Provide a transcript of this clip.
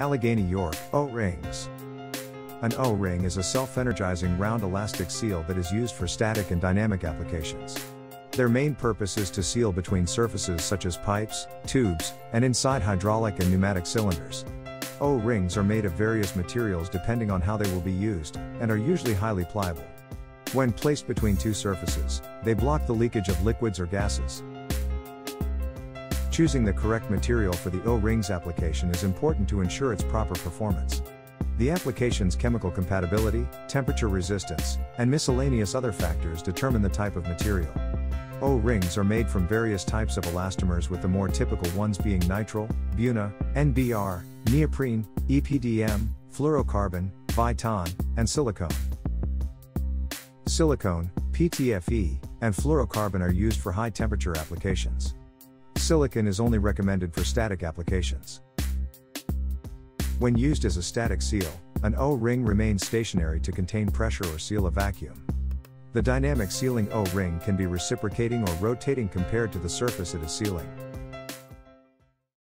Allegheny York, O-rings. An O-ring is a self-energizing round elastic seal that is used for static and dynamic applications. Their main purpose is to seal between surfaces such as pipes, tubes, and inside hydraulic and pneumatic cylinders. O-rings are made of various materials depending on how they will be used, and are usually highly pliable. When placed between two surfaces, they block the leakage of liquids or gases. Choosing the correct material for the O-rings application is important to ensure its proper performance. The application's chemical compatibility, temperature resistance, and miscellaneous other factors determine the type of material. O-rings are made from various types of elastomers with the more typical ones being nitrile, Buna, NBR, neoprene, EPDM, fluorocarbon, Viton, and silicone. Silicone, PTFE, and fluorocarbon are used for high temperature applications. Silicone is only recommended for static applications. When used as a static seal, an O-ring remains stationary to contain pressure or seal a vacuum. The dynamic sealing O-ring can be reciprocating or rotating compared to the surface it is sealing.